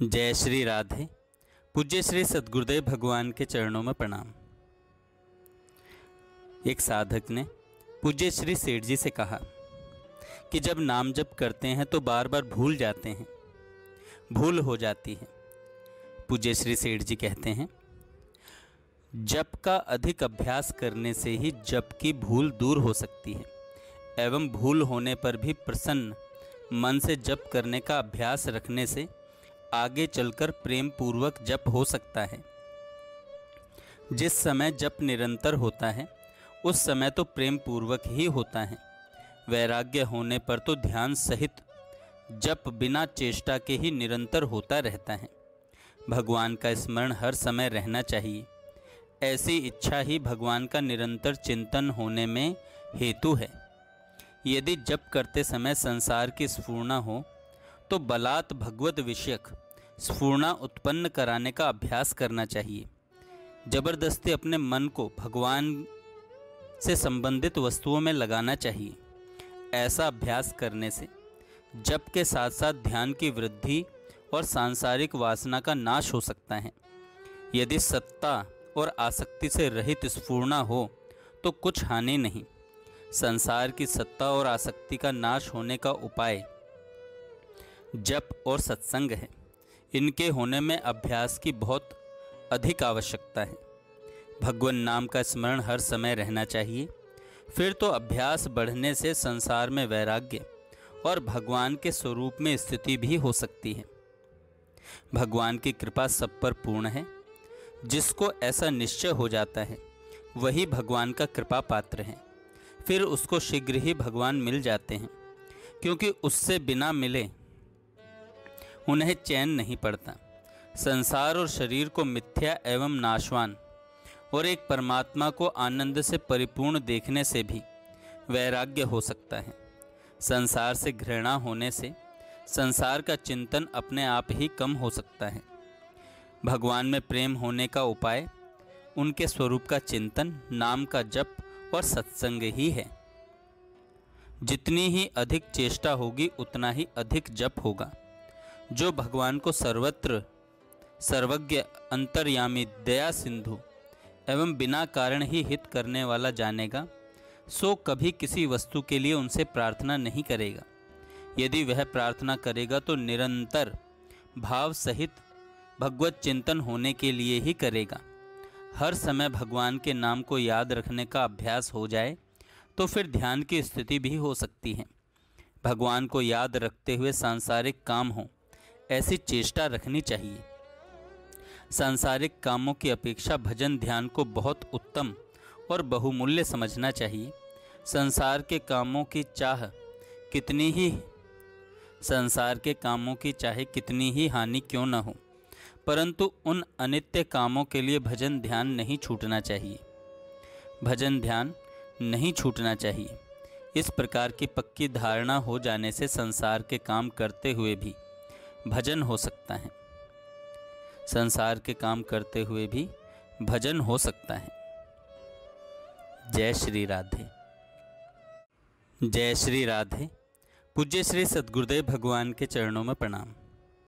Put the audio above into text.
जय श्री राधे। पूज्य श्री सदगुरुदेव भगवान के चरणों में प्रणाम। एक साधक ने पूज्य श्री सेठ जी से कहा कि जब नाम जप करते हैं तो बार बार भूल जाते हैं। भूल हो जाती है। पूज्य श्री सेठ जी कहते हैं, जप का अधिक अभ्यास करने से ही जप की भूल दूर हो सकती है, एवं भूल होने पर भी प्रसन्न मन से जप करने का अभ्यास रखने से आगे चलकर प्रेम पूर्वक जप हो सकता है। जिस समय जप निरंतर होता है, उस समय तो प्रेम पूर्वक ही होता है। वैराग्य होने पर तो ध्यान सहित जप बिना चेष्टा के ही निरंतर होता रहता है। भगवान का स्मरण हर समय रहना चाहिए। ऐसी इच्छा ही भगवान का निरंतर चिंतन होने में हेतु है। यदि जप करते समय संसार की स्फूर्णा हो तो बलात् भगवत विषयक स्फूर्णा उत्पन्न कराने का अभ्यास करना चाहिए। ज़बरदस्ती अपने मन को भगवान से संबंधित वस्तुओं में लगाना चाहिए। ऐसा अभ्यास करने से जप के साथ साथ ध्यान की वृद्धि और सांसारिक वासना का नाश हो सकता है। यदि सत्ता और आसक्ति से रहित स्फूर्णा हो तो कुछ हानि नहीं। संसार की सत्ता और आसक्ति का नाश होने का उपाय जप और सत्संग है। इनके होने में अभ्यास की बहुत अधिक आवश्यकता है। भगवान नाम का स्मरण हर समय रहना चाहिए। फिर तो अभ्यास बढ़ने से संसार में वैराग्य और भगवान के स्वरूप में स्थिति भी हो सकती है। भगवान की कृपा सब पर पूर्ण है। जिसको ऐसा निश्चय हो जाता है, वही भगवान का कृपा पात्र है। फिर उसको शीघ्र ही भगवान मिल जाते हैं, क्योंकि उससे बिना मिले उन्हें चैन नहीं पड़ता। संसार और शरीर को मिथ्या एवं नाशवान और एक परमात्मा को आनंद से परिपूर्ण देखने से भी वैराग्य हो सकता है। संसार से घृणा होने से संसार का चिंतन अपने आप ही कम हो सकता है। भगवान में प्रेम होने का उपाय, उनके स्वरूप का चिंतन, नाम का जप और सत्संग ही है। जितनी ही अधिक चेष्टा होगी, उतना ही अधिक जप होगा। जो भगवान को सर्वत्र, सर्वज्ञ, अंतर्यामी, दया सिंधु एवं बिना कारण ही हित करने वाला जानेगा, सो कभी किसी वस्तु के लिए उनसे प्रार्थना नहीं करेगा। यदि वह प्रार्थना करेगा तो निरंतर भाव सहित भगवत चिंतन होने के लिए ही करेगा। हर समय भगवान के नाम को याद रखने का अभ्यास हो जाए तो फिर ध्यान की स्थिति भी हो सकती है। भगवान को याद रखते हुए सांसारिक काम हो। ऐसी चेष्टा रखनी चाहिए। सांसारिक कामों की अपेक्षा भजन ध्यान को बहुत उत्तम और बहुमूल्य समझना चाहिए। संसार के कामों की चाह कितनी ही, संसार के कामों की चाहे कितनी ही हानि क्यों न हो, परंतु उन अनित्य कामों के लिए भजन ध्यान नहीं छूटना चाहिए। भजन ध्यान नहीं छूटना चाहिए। इस प्रकार की पक्की धारणा हो जाने से संसार के काम करते हुए भी भजन हो सकता है। संसार के काम करते हुए भी भजन हो सकता है। जय श्री राधे। जय श्री राधे। पूज्य श्री सदगुरुदेव भगवान के चरणों में प्रणाम।